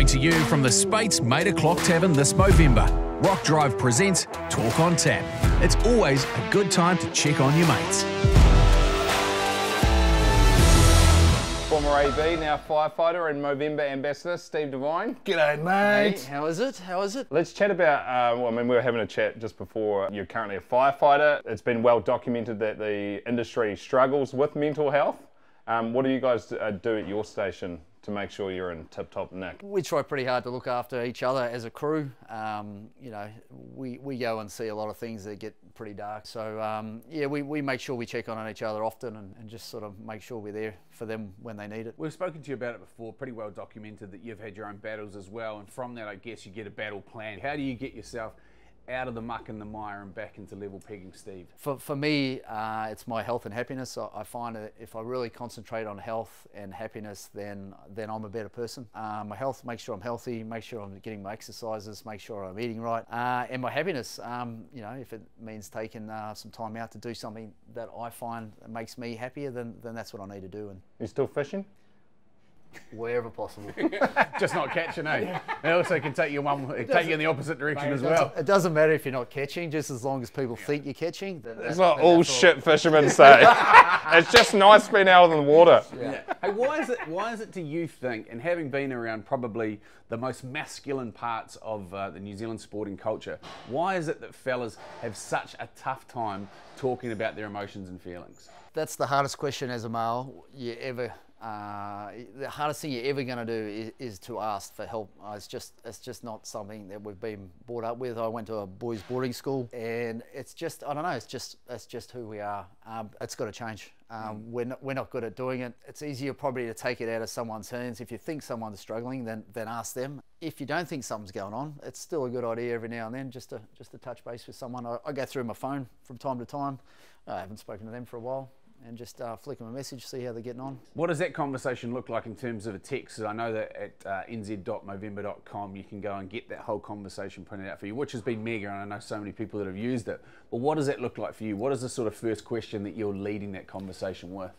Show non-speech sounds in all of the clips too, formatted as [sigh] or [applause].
Coming to you from the Speight's Mate O'Clock Tavern this Movember, Rock Drive presents Talk on Tap. It's always a good time to check on your mates. Former AB, now firefighter and Movember ambassador, Steve Devine. G'day, Hey, mate. how is it? How is it? Let's chat about, uh, well, I mean, we were having a chat just before. You're currently a firefighter. It's been well documented that the industry struggles with mental health. Um, what do you guys uh, do at your station to make sure you're in tip top nick? We try pretty hard to look after each other as a crew. Um, you know, we, we go and see a lot of things that get pretty dark. So, um, yeah, we, we make sure we check on each other often and, and just sort of make sure we're there for them when they need it. We've spoken to you about it before, pretty well documented that you've had your own battles as well, and from that, I guess you get a battle plan. How do you get yourself out of the muck and the mire and back into level pegging, Steve? For, for me, uh, it's my health and happiness. I, I find that if I really concentrate on health and happiness, then then I'm a better person. Uh, my health, make sure I'm healthy, make sure I'm getting my exercises, make sure I'm eating right, uh, and my happiness. Um, you know, if it means taking uh, some time out to do something that I find makes me happier, then then that's what I need to do, and You still fishing? Wherever possible. [laughs] Just not catching, eh? It also can take you one, take you in the opposite direction as well. It doesn't matter if you're not catching, just as long as people think you're catching. Then It's not all shit fishermen [laughs] say. it's just nice being out in the water. Yeah. Hey, why is it? Why is it? Do you think? And having been around probably the most masculine parts of uh, the New Zealand sporting culture, why is it that fellas have such a tough time talking about their emotions and feelings? That's the hardest question as a male you ever. Uh, the hardest thing you're ever going to do is, is to ask for help. Uh, it's just it's just not something that we've been brought up with. I went to a boys' boarding school, and it's just I don't know. It's just it's just who we are. Um, it's got to change. Um, we're not we're not good at doing it. It's easier probably to take it out of someone's hands. If you think someone's struggling, then then ask them. If you don't think something's going on, it's still a good idea every now and then just to just to touch base with someone. I, I go through my phone from time to time. I haven't spoken to them for a while and just uh, flick them a message, see how they're getting on. What does that conversation look like in terms of a text? I know that at uh, nz.movember.com you can go and get that whole conversation printed out for you, which has been mega, and I know so many people that have used it. But what does that look like for you? What is the sort of first question that you're leading that conversation with?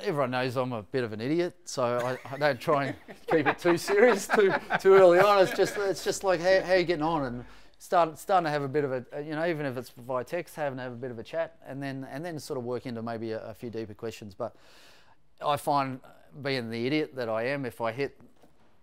Everyone knows I'm a bit of an idiot, so I, I don't try and keep it too serious too too early on. It's just it's just like how, how you getting on and start starting to have a bit of a you know even if it's via text, having to have a bit of a chat and then and then sort of work into maybe a, a few deeper questions. But I find being the idiot that I am, if I hit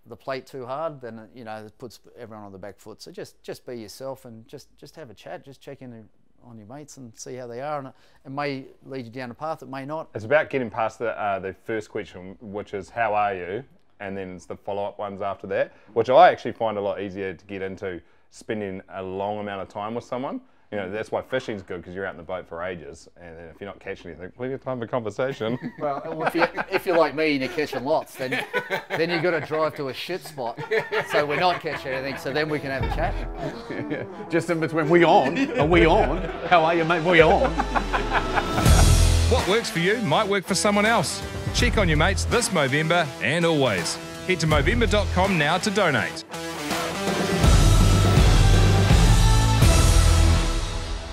the plate too hard, then you know it puts everyone on the back foot. So just just be yourself and just just have a chat, just check in on your mates and see how they are, and it may lead you down a path, it may not. It's about getting past the, uh, the first question, which is, how are you? And then it's the follow up ones after that, which I actually find a lot easier to get into spending a long amount of time with someone. You know, that's why fishing's good because you're out in the boat for ages, and if you're not catching anything, plenty of time for conversation. [laughs] Well, if, you, if you're like me and you're catching lots, then then you've got to drive to a shit spot. So we're not catching anything. So then we can have a chat. [laughs] Just in between, we on? Are we on? How are you, mate? We on? What works for you might work for someone else. Check on your mates this Movember and always. Head to Movember.com now to donate.